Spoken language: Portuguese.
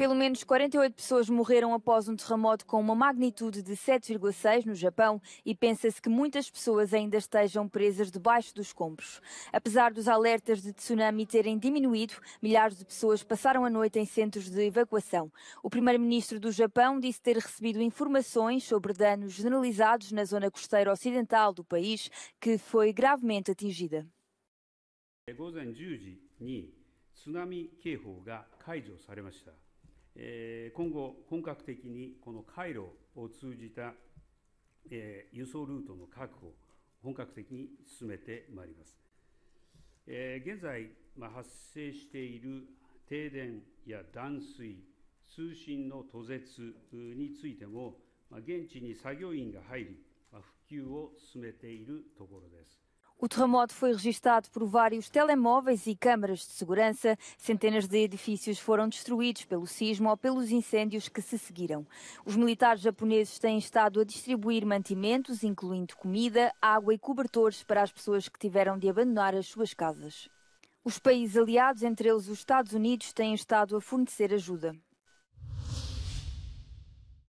Pelo menos 48 pessoas morreram após um terremoto com uma magnitude de 7,6 no Japão e pensa-se que muitas pessoas ainda estejam presas debaixo dos escombros. Apesar dos alertas de tsunami terem diminuído, milhares de pessoas passaram a noite em centros de evacuação. O primeiro-ministro do Japão disse ter recebido informações sobre danos generalizados na zona costeira ocidental do país, que foi gravemente atingida. 津波警報が解除されました。 今後、本格的にこの回路を通じた、輸送ルートの確保、本格的に進めてまいります。現在、発生している停電や断水、通信の途絶についても、現地に作業員が入り、復旧を進めているところです。O terremoto foi registado por vários telemóveis e câmaras de segurança. Centenas de edifícios foram destruídos pelo sismo ou pelos incêndios que se seguiram. Os militares japoneses têm estado a distribuir mantimentos, incluindo comida, água e cobertores para as pessoas que tiveram de abandonar as suas casas. Os países aliados, entre eles os Estados Unidos, têm estado a fornecer ajuda.